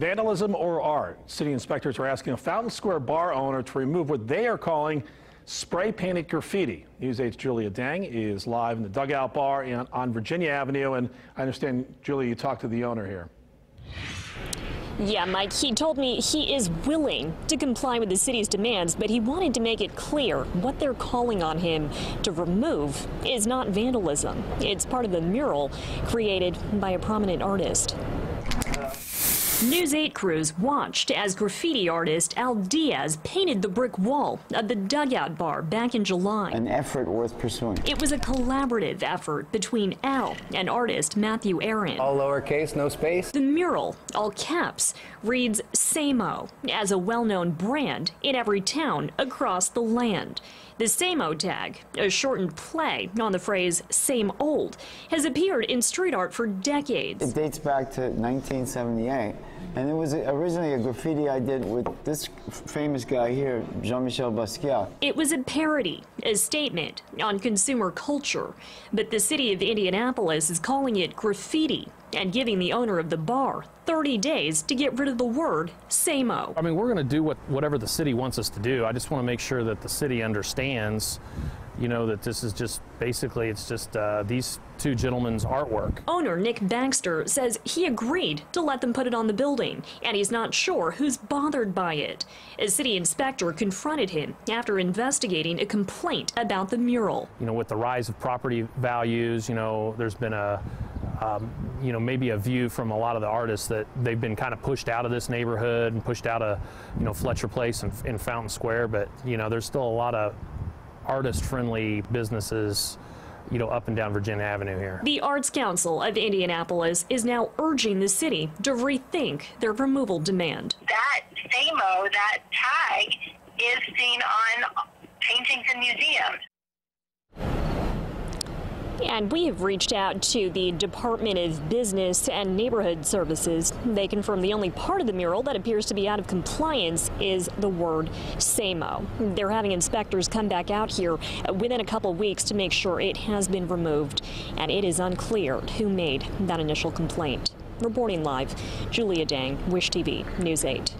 Vandalism or art? City inspectors are asking a Fountain Square bar owner to remove what they are calling spray painted graffiti. News 8's Julia Deng is live in the Dugout Bar on Virginia Avenue. And I understand, Julia, you talked to the owner here. Yeah, Mike, he told me he is willing to comply with the city's demands, but he wanted to make it clear what they're calling on him to remove is not vandalism. It's part of the mural created by a prominent artist. News 8 crews watched as graffiti artist Al Diaz painted the brick wall of the Dugout Bar back in July. An effort worth pursuing. It was a collaborative effort between Al and artist Matthew Aaron. All lowercase, no space. The mural, all caps, reads Samo as a well-known brand in every town across the land. The Samo tag, a shortened play on the phrase same old, has appeared in street art for decades. It dates back to 1978. And it was originally a graffiti I did with this famous guy here, Jean-Michel Basquiat. It was a parody, a statement on consumer culture. But the city of Indianapolis is calling it graffiti and giving the owner of the bar 30 days to get rid of the word SAMO. I mean, we're going to do what, whatever the city wants us to do. I just want to make sure that the city understands you know that this is just basically it's just uh, these two gentlemen's artwork. Owner Nick Baxter says he agreed to let them put it on the building, and he's not sure who's bothered by it. A city inspector confronted him after investigating a complaint about the mural. You know, with the rise of property values, you know, there's been a um, you know, maybe a view from a lot of the artists that they've been kind of pushed out of this neighborhood and pushed out of, you know, Fletcher Place and, and Fountain Square. But, you know, there's still a lot of artist-friendly businesses you know, up and down Virginia Avenue here. The Arts Council of Indianapolis is now urging the city to rethink their removal demand. That SAMO, that tag, is seen on paintings in museums. And we have reached out to the Department of Business and Neighborhood Services. They confirm the only part of the mural that appears to be out of compliance is the word SAMO. They're having inspectors come back out here within a couple weeks to make sure it has been removed. And it is unclear who made that initial complaint. Reporting live, Julia Deng, Wish TV, News 8.